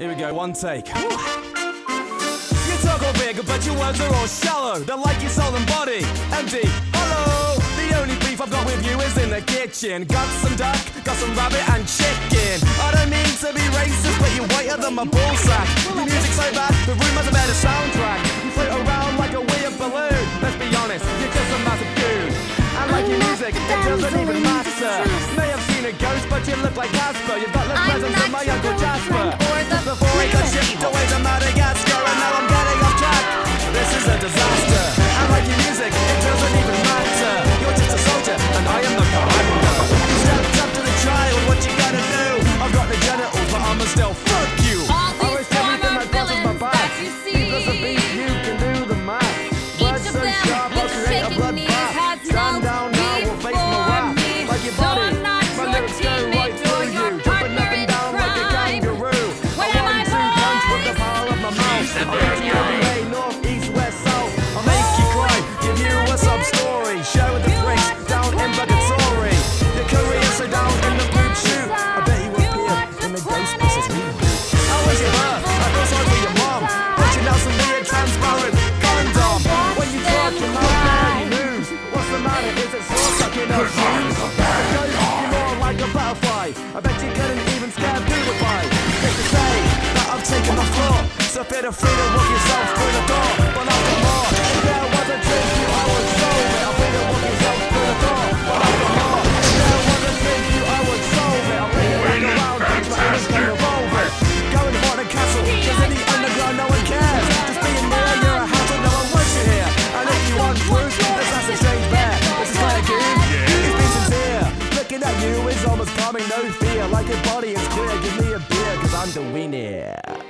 Here we go, one take. You talk all big, but your words are all shallow. They're like your soul and body, empty, hollow. The only beef I've got with you is in the kitchen. Got some duck, got some rabbit and chicken. I don't mean to be racist, but you're whiter than my ballsack. Your music's so bad, the room has a better soundtrack. You float around like a weird balloon. Let's be honest, you're just a massive goon. I like your music, it doesn't even matter a ghost, but you look like Casper. You've got the presence of my Uncle Jasper. Before got shipped Even. It's the day that I've taken the floor. So feel free to walk yourself through the door. But I've got coming, no fear. Like your body is clear, give me a beer, cause I'm the winner.